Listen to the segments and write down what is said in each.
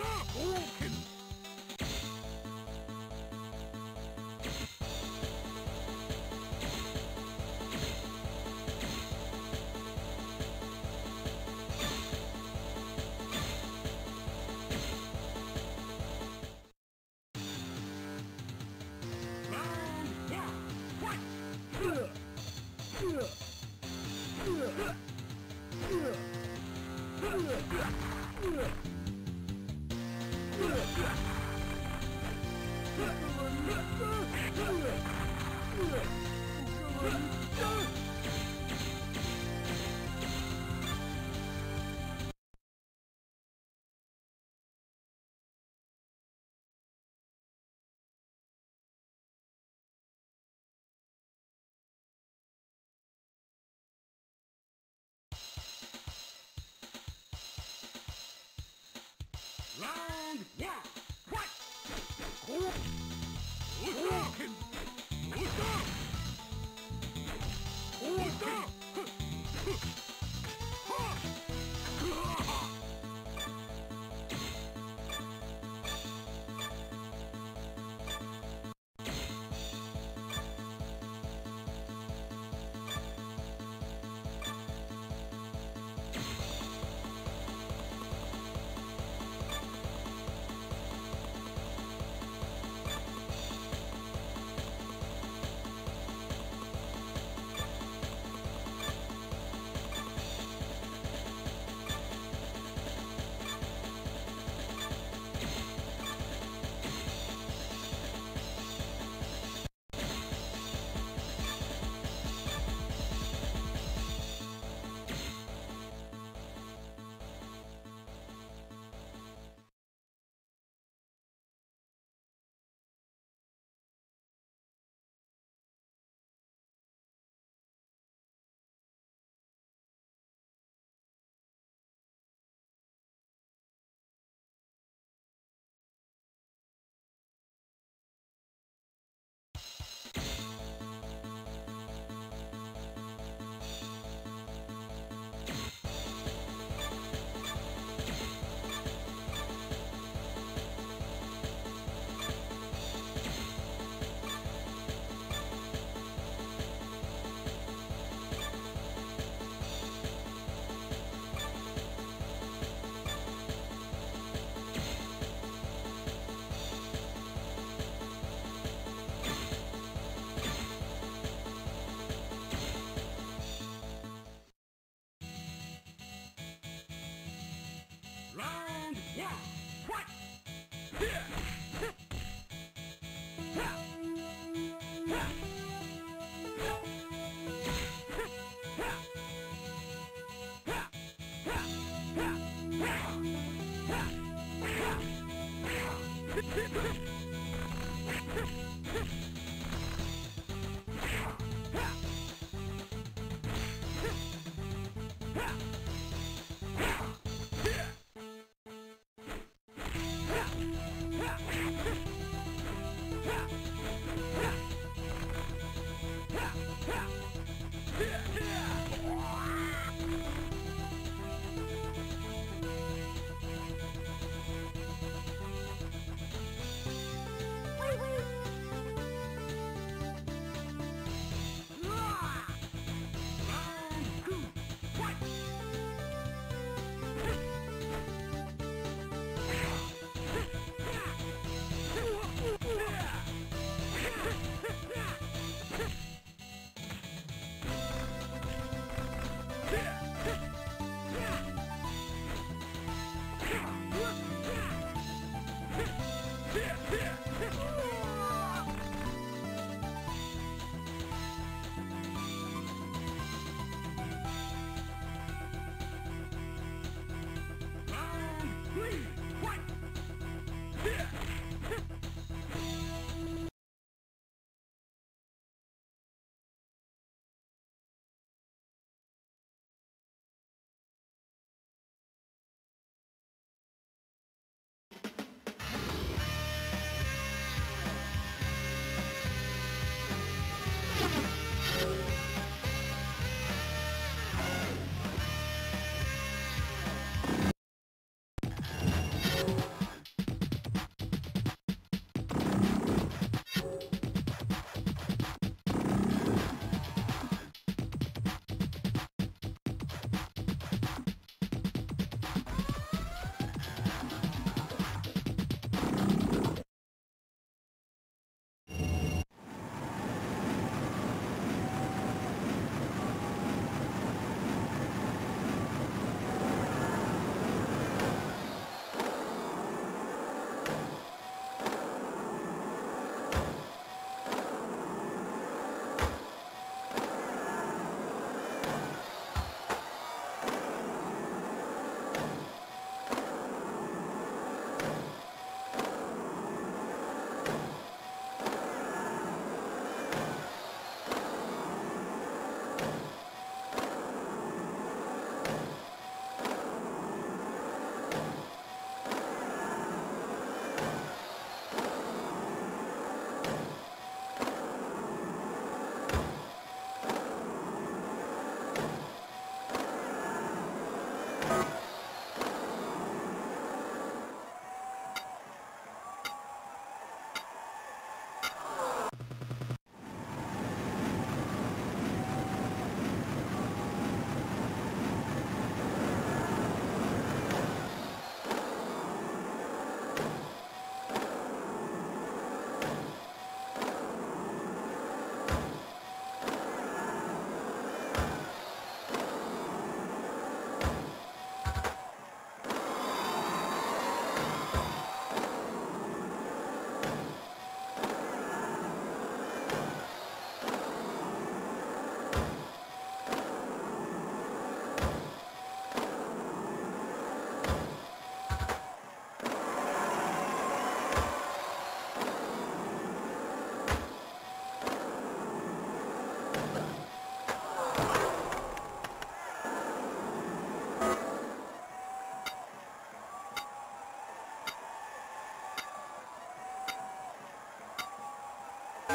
Round Yeah. Round one. Fight! Hadouken! Hadouken! Hadouken!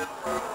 Música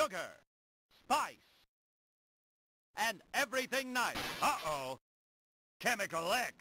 Sugar! Spike! Nice. Uh-oh. Chemical X.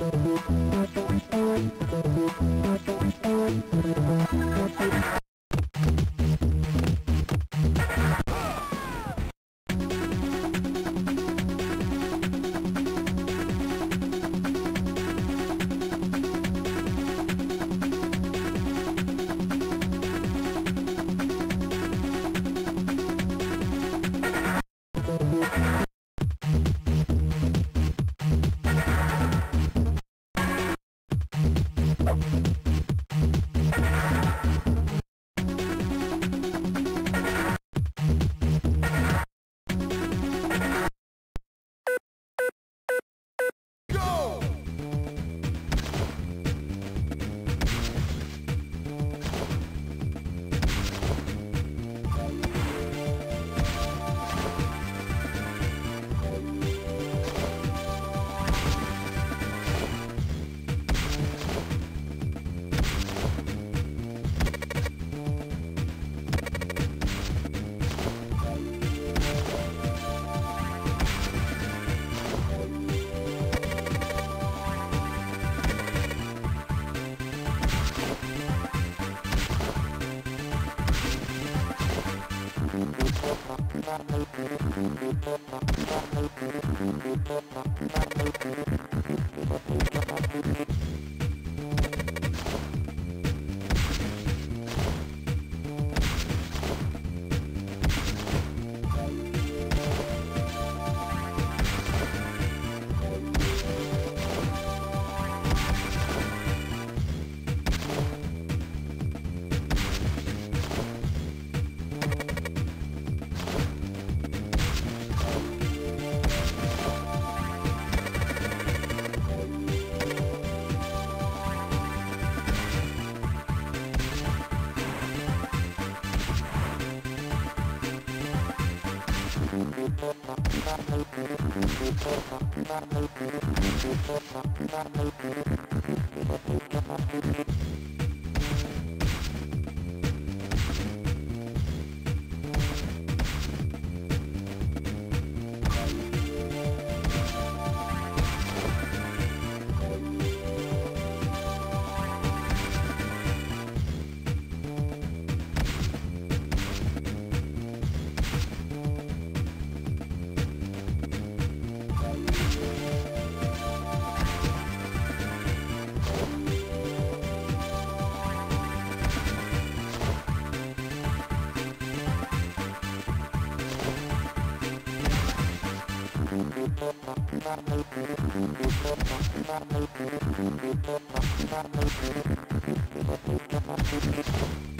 Thank you. Thank you.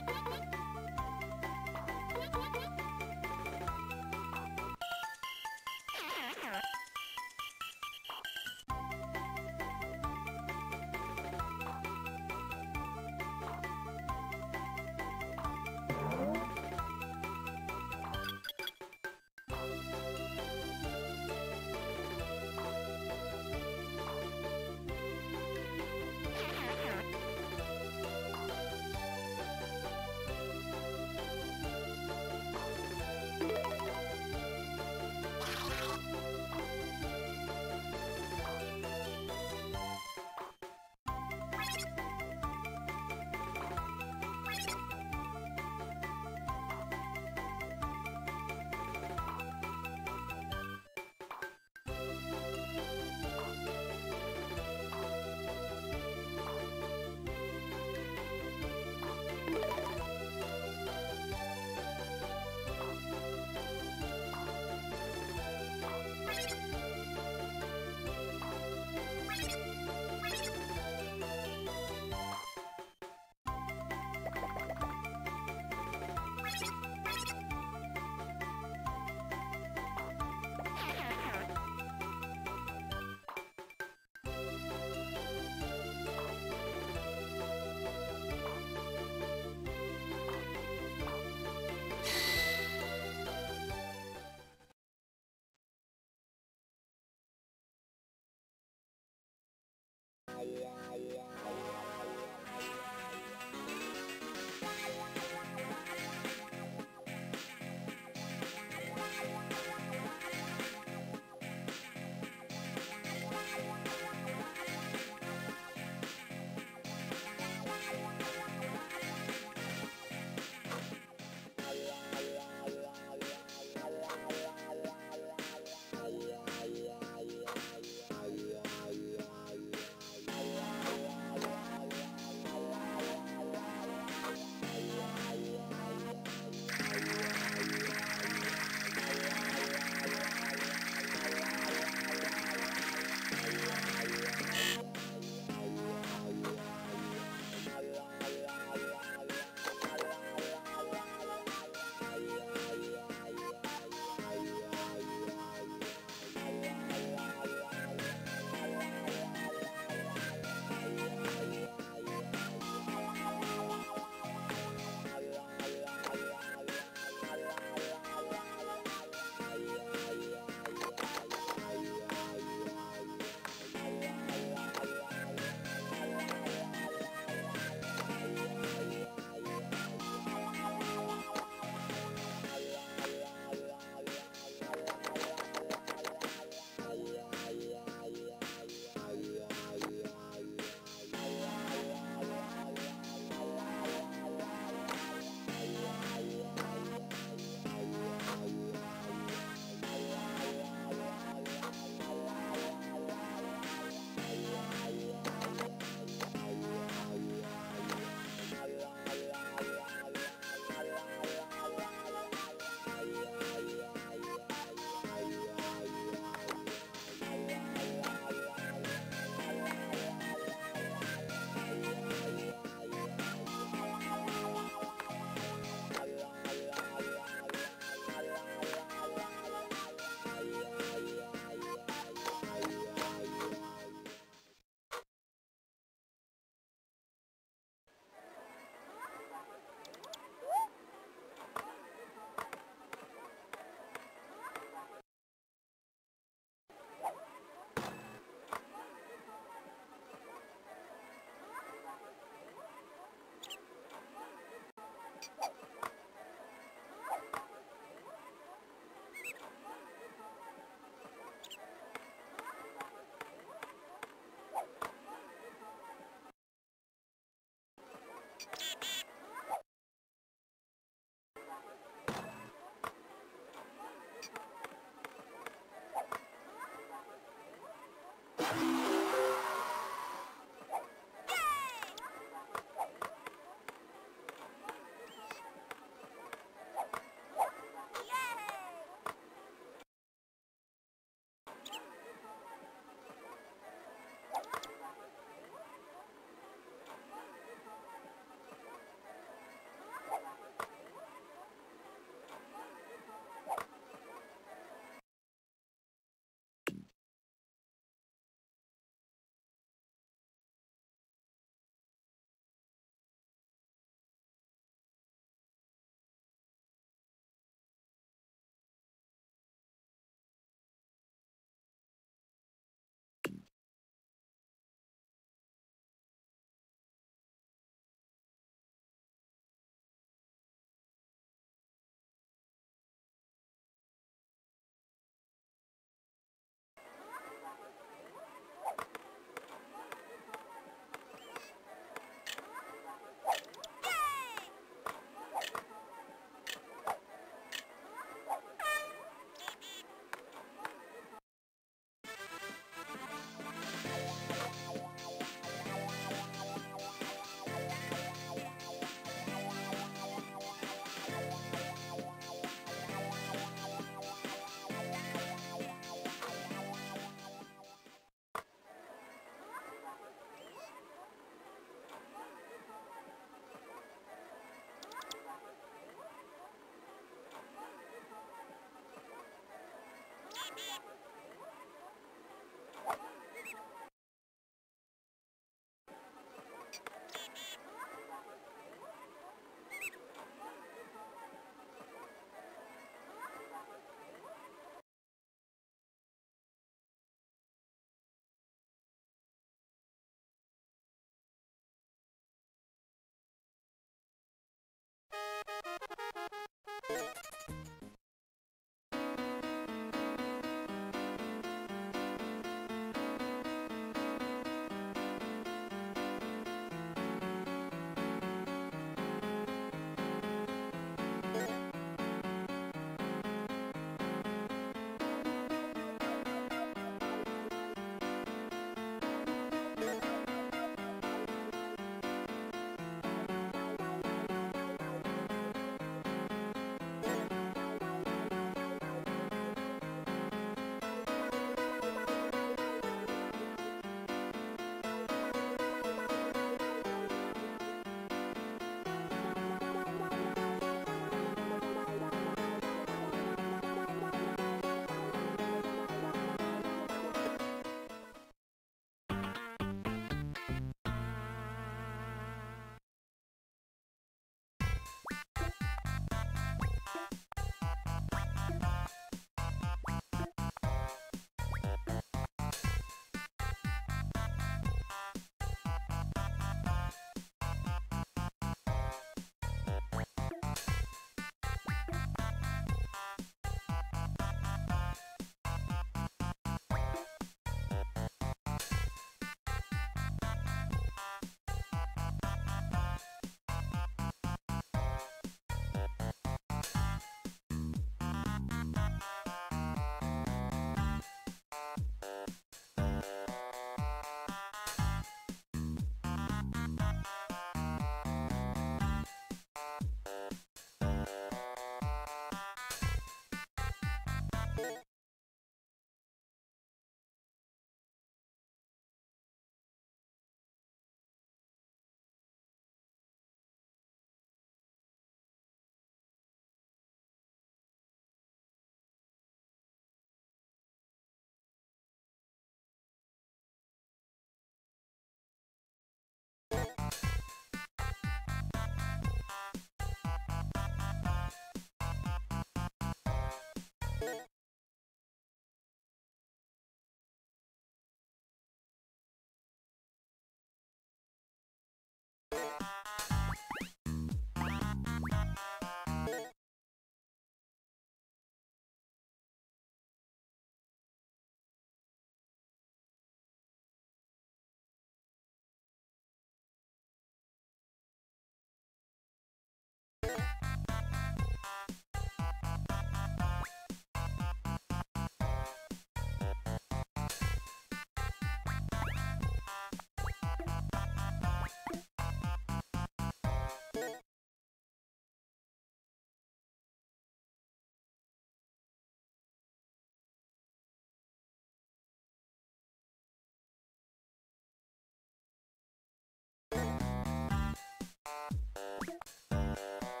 うん。